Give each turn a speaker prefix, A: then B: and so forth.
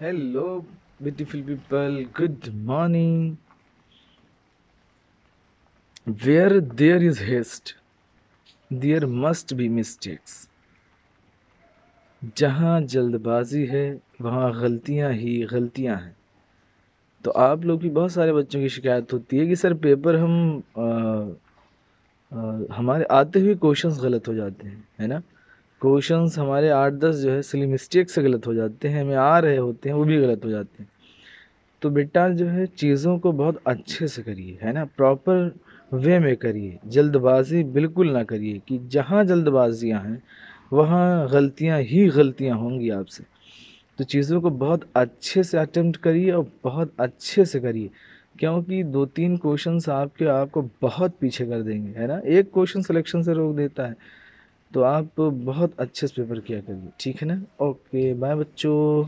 A: Hello, beautiful people. Good morning. Where there is haste, there must be mistakes. जहाँ जल्दबाजी है वहाँ गलतियाँ ही गलतियाँ हैं तो आप लोग की बहुत सारे बच्चों की शिकायत होती है कि सर पेपर हम आ, आ, हमारे आते हुए क्वेश्चंस गलत हो जाते हैं है ना क्वेश्चंस हमारे आठ दस जो है सिली मिस्टेक से गलत हो जाते हैं, हमें आ रहे होते हैं, वो भी गलत हो जाते हैं। तो बेटा जो है चीज़ों को बहुत अच्छे से करिए, है ना? प्रॉपर वे में करिए, जल्दबाजी बिल्कुल ना करिए कि जहाँ जल्दबाजियाँ हैं, वहाँ गलतियाँ ही गलतियाँ होंगी आपसे। तो चीज़ों को बहुत अच्छे से अटेम्प्ट करिए और बहुत अच्छे से करिए, क्योंकि दो तीन क्वेश्चंस आपके आपको बहुत पीछे कर देंगे, है ना? एक क्वेश्चन सिलेक्शन से रोक देता है तो आप बहुत अच्छे से पेपर किया करिए ठीक है ना? ओके बाय बच्चों।